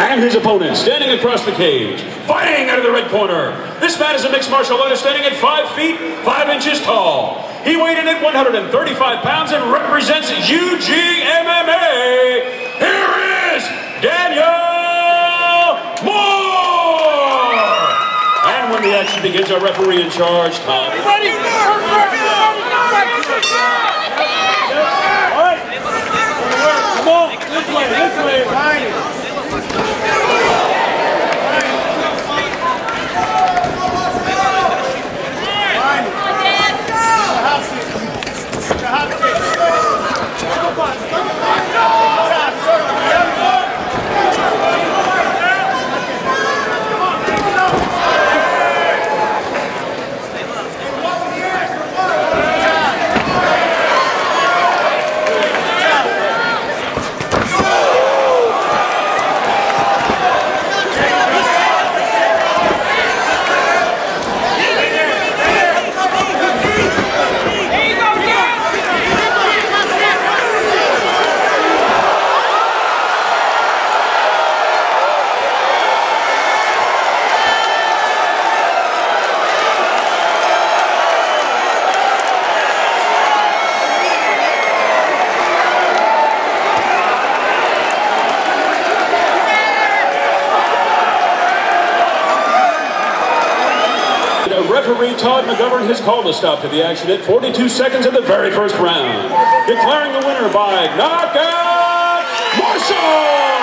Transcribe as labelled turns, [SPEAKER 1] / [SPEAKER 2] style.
[SPEAKER 1] And his opponent, standing across the cage, fighting out of the red corner. This man is a mixed martial artist standing at 5 feet, 5 inches tall. He weighed in at 135 pounds and represents UGMMA. Here is Daniel Moore! And when the action begins, our referee in charge, Tom. Referee Todd McGovern has called a stop to the action at 42 seconds of the very first round. Declaring the winner by knockout, Marshall!